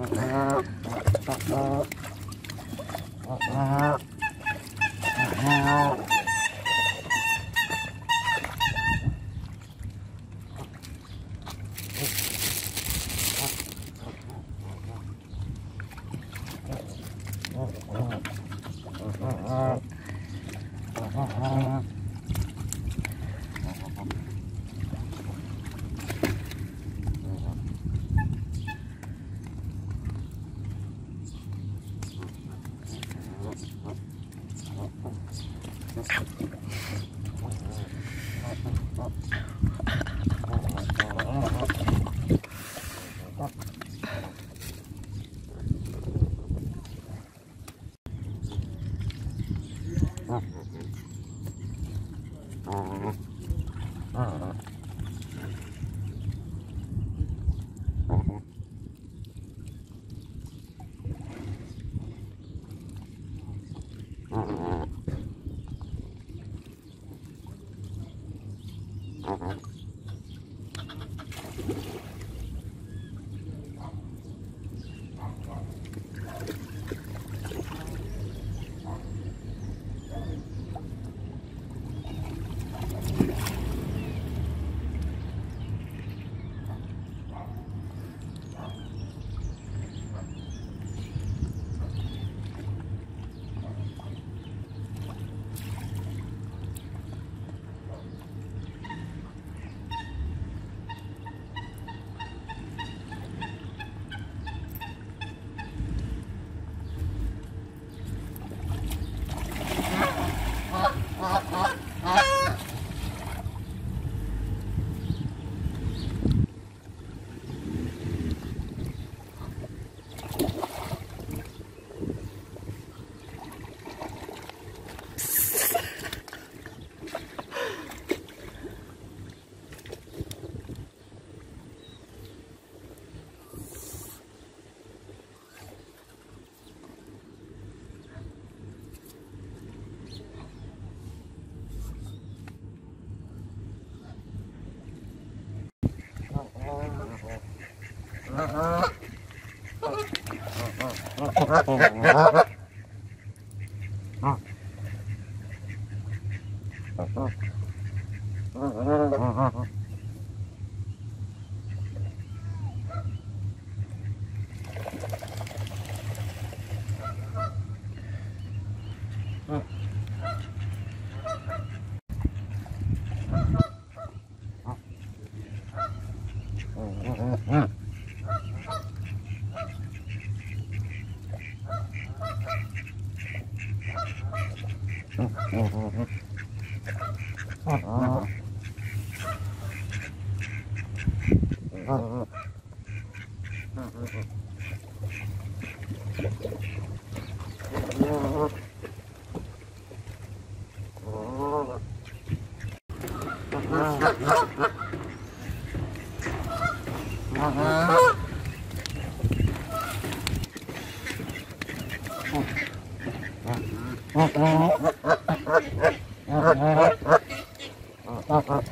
Thank you. Ow. Mm-hmm. 아. 아. Uh-huh. Mm-hmm.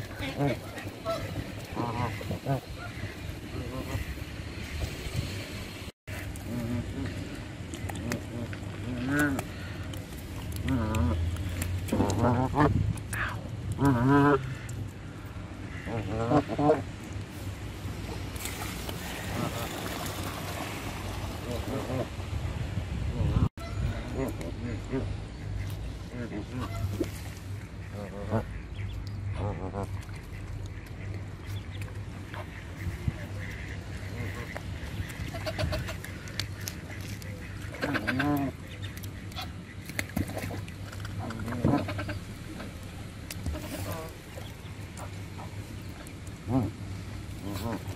Mm-hmm.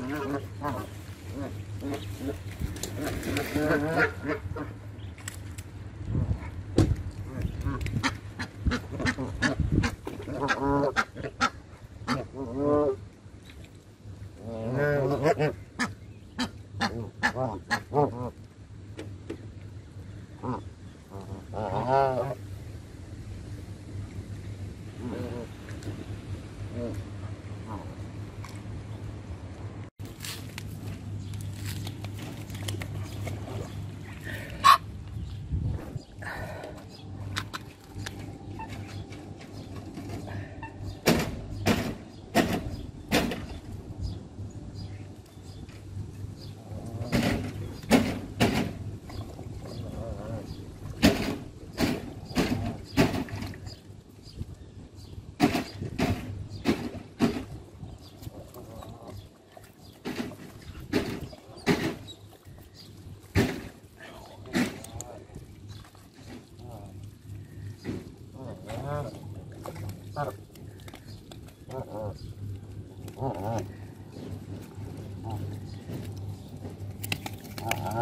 Mm-hmm. 啊！啊！啊！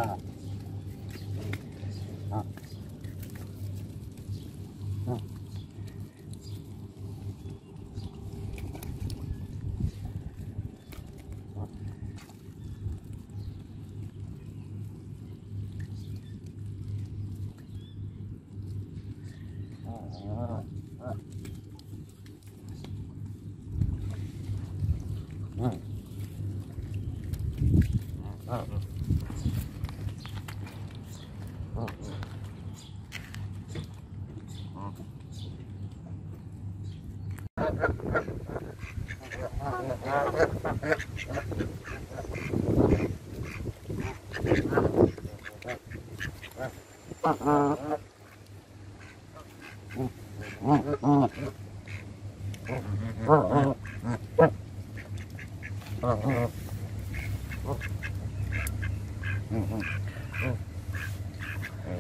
啊！啊！Mm-hmm.